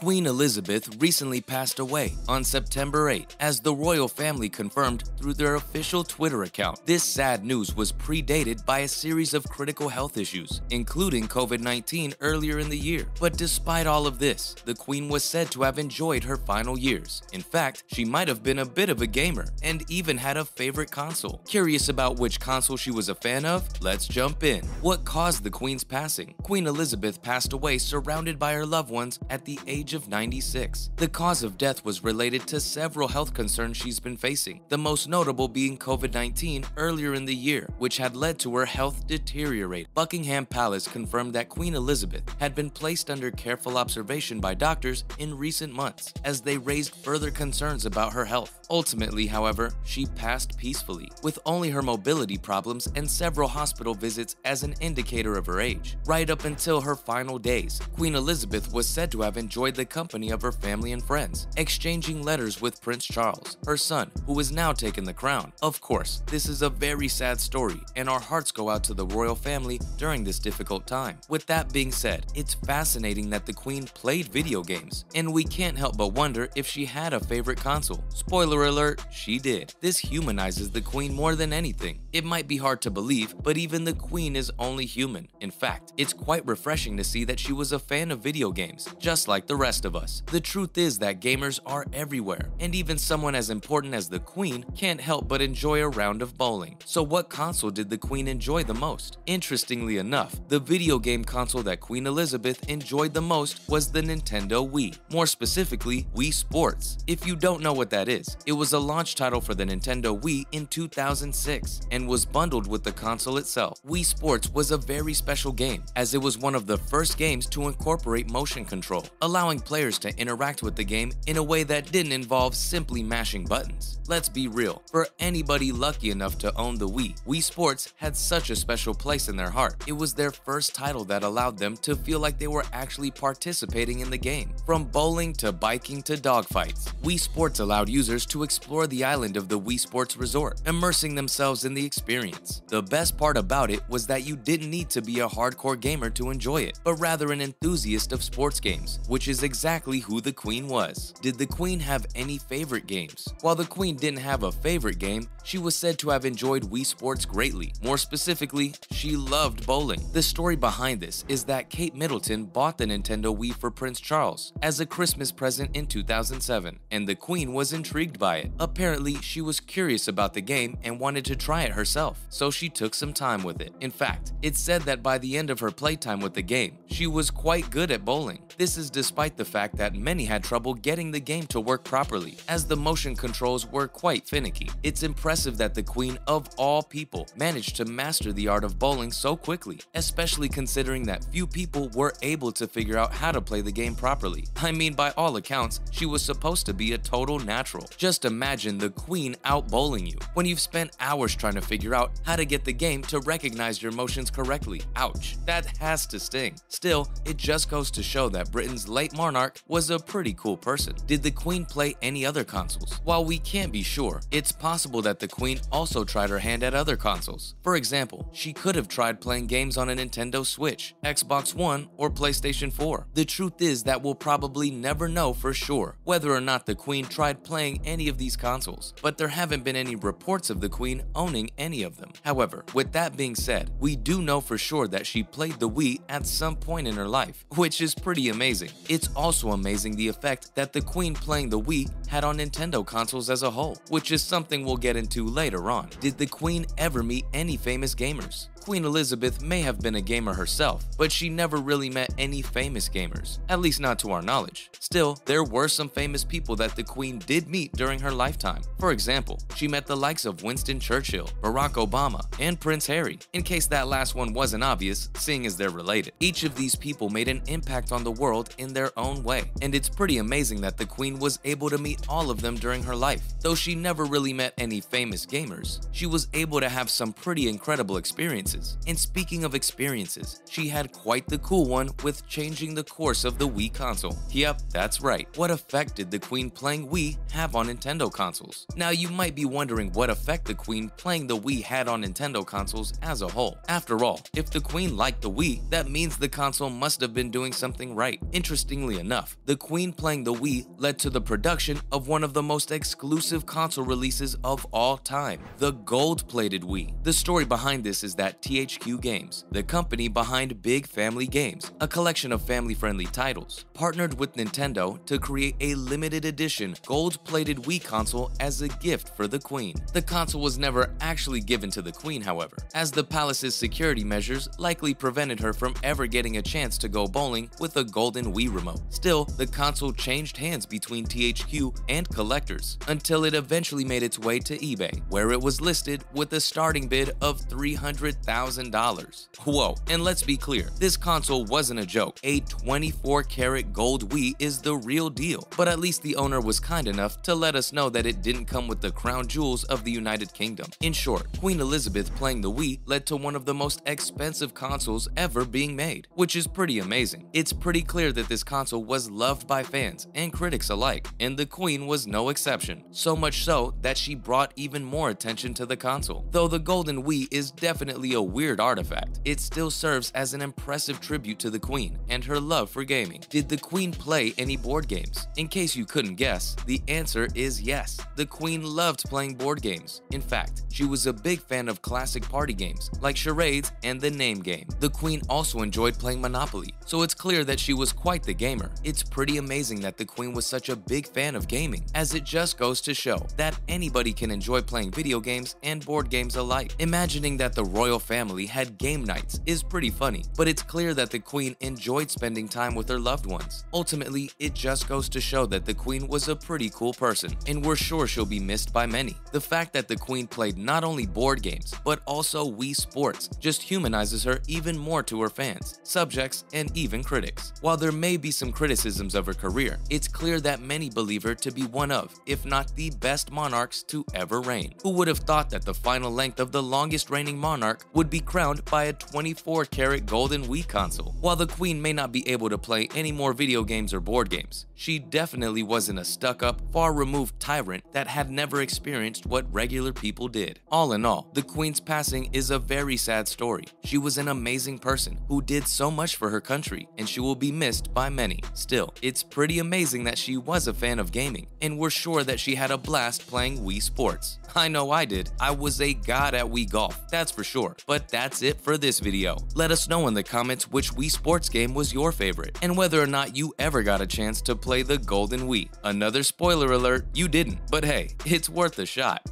Queen Elizabeth recently passed away on September 8 as the royal family confirmed through their official Twitter account. This sad news was predated by a series of critical health issues, including COVID-19 earlier in the year. But despite all of this, the Queen was said to have enjoyed her final years. In fact, she might have been a bit of a gamer and even had a favorite console. Curious about which console she was a fan of? Let's jump in. What caused the Queen's passing? Queen Elizabeth passed away surrounded by her loved ones at the age age of 96. The cause of death was related to several health concerns she's been facing, the most notable being COVID-19 earlier in the year, which had led to her health deteriorate. Buckingham Palace confirmed that Queen Elizabeth had been placed under careful observation by doctors in recent months as they raised further concerns about her health. Ultimately, however, she passed peacefully, with only her mobility problems and several hospital visits as an indicator of her age. Right up until her final days, Queen Elizabeth was said to have enjoyed the company of her family and friends, exchanging letters with Prince Charles, her son, who has now taken the crown. Of course, this is a very sad story, and our hearts go out to the royal family during this difficult time. With that being said, it's fascinating that the Queen played video games, and we can't help but wonder if she had a favorite console. Spoiler alert, she did. This humanizes the Queen more than anything. It might be hard to believe, but even the Queen is only human. In fact, it's quite refreshing to see that she was a fan of video games, just like the rest rest of us. The truth is that gamers are everywhere, and even someone as important as the Queen can't help but enjoy a round of bowling. So what console did the Queen enjoy the most? Interestingly enough, the video game console that Queen Elizabeth enjoyed the most was the Nintendo Wii, more specifically Wii Sports. If you don't know what that is, it was a launch title for the Nintendo Wii in 2006 and was bundled with the console itself. Wii Sports was a very special game as it was one of the first games to incorporate motion control, allowing players to interact with the game in a way that didn't involve simply mashing buttons. Let's be real, for anybody lucky enough to own the Wii, Wii Sports had such a special place in their heart. It was their first title that allowed them to feel like they were actually participating in the game. From bowling to biking to dogfights, Wii Sports allowed users to explore the island of the Wii Sports Resort, immersing themselves in the experience. The best part about it was that you didn't need to be a hardcore gamer to enjoy it, but rather an enthusiast of sports games, which is exactly who the Queen was. Did the Queen have any favorite games? While the Queen didn't have a favorite game, she was said to have enjoyed Wii Sports greatly. More specifically, she loved bowling. The story behind this is that Kate Middleton bought the Nintendo Wii for Prince Charles as a Christmas present in 2007, and the Queen was intrigued by it. Apparently, she was curious about the game and wanted to try it herself, so she took some time with it. In fact, it's said that by the end of her playtime with the game, she was quite good at bowling. This is despite the fact that many had trouble getting the game to work properly, as the motion controls were quite finicky. It's impressive that the queen of all people managed to master the art of bowling so quickly, especially considering that few people were able to figure out how to play the game properly. I mean, by all accounts, she was supposed to be a total natural. Just imagine the queen out bowling you when you've spent hours trying to figure out how to get the game to recognize your motions correctly. Ouch, that has to sting. Still, it just goes to show that Britain's late monarch was a pretty cool person. Did the Queen play any other consoles? While we can't be sure, it's possible that the Queen also tried her hand at other consoles. For example, she could have tried playing games on a Nintendo Switch, Xbox One, or PlayStation 4. The truth is that we'll probably never know for sure whether or not the Queen tried playing any of these consoles, but there haven't been any reports of the Queen owning any of them. However, with that being said, we do know for sure that she played the Wii at some point in her life, which is pretty amazing. It's also amazing the effect that the Queen playing the Wii had on Nintendo consoles as a whole, which is something we'll get into later on. Did the Queen ever meet any famous gamers? Queen Elizabeth may have been a gamer herself, but she never really met any famous gamers, at least not to our knowledge. Still, there were some famous people that the Queen did meet during her lifetime. For example, she met the likes of Winston Churchill, Barack Obama, and Prince Harry, in case that last one wasn't obvious, seeing as they're related. Each of these people made an impact on the world in their own way, and it's pretty amazing that the Queen was able to meet all of them during her life. Though she never really met any famous gamers, she was able to have some pretty incredible experiences. And speaking of experiences, she had quite the cool one with changing the course of the Wii console. Yep, that's right. What effect did the Queen playing Wii have on Nintendo consoles? Now you might be wondering what effect the Queen playing the Wii had on Nintendo consoles as a whole. After all, if the Queen liked the Wii, that means the console must have been doing something right. Interestingly enough, the Queen playing the Wii led to the production of one of the most exclusive console releases of all time, the gold-plated Wii. The story behind this is that THQ Games, the company behind Big Family Games, a collection of family-friendly titles, partnered with Nintendo to create a limited edition gold-plated Wii console as a gift for the Queen. The console was never actually given to the Queen, however, as the palace's security measures likely prevented her from ever getting a chance to go bowling with a golden Wii remote. Still, the console changed hands between THQ and collectors until it eventually made its way to eBay, where it was listed with a starting bid of $300,000. Whoa, and let's be clear, this console wasn't a joke. A 24 karat gold Wii is the real deal, but at least the owner was kind enough to let us know that it didn't come with the crown jewels of the United Kingdom. In short, Queen Elizabeth playing the Wii led to one of the most expensive consoles ever being made, which is pretty amazing. It's pretty clear that this console was loved by fans and critics alike, and the Queen was no exception, so much so that she brought even more attention to the console. Though the Golden Wii is definitely a weird artifact, it still serves as an impressive tribute to the Queen and her love for gaming. Did the Queen play any board games? In case you couldn't guess, the answer is yes. The Queen loved playing board games. In fact, she was a big fan of classic party games like charades and the name game. The Queen also enjoyed playing Monopoly, so it's clear that she was quite the gamer. It's pretty amazing that the Queen was such a big fan of gaming, as it just goes to show that anybody can enjoy playing video games and board games alike. Imagining that the royal family had game nights is pretty funny, but it's clear that the Queen enjoyed spending time with her loved ones. Ultimately, it just goes to show that the Queen was a pretty cool person, and we're sure she'll be missed by many. The fact that the Queen played not only board games, but also Wii Sports just humanizes her even more to her fans, subjects, and even critics. While there may be some criticisms of her career, it's clear that many believe her to be one of, if not the best monarchs to ever reign. Who would have thought that the final length of the longest reigning monarch would be crowned by a 24 karat golden Wii console? While the Queen may not be able to play any more video games or board games, she definitely wasn't a stuck-up, far-removed tyrant that had never experienced what regular people did. All in all, the Queen's passing is a very sad story. She was an amazing person who did so much for her country, and she will be missed by many. Still, it's pretty amazing that she was a fan of gaming, and we're sure that she had a blast playing Wii Sports. I know I did. I was a god at Wii Golf, that's for sure. But that's it for this video. Let us know in the comments which Wii Sports game was your favorite, and whether or not you ever got a chance to play the Golden Wii. Another spoiler alert, you didn't, but hey, it's worth a shot.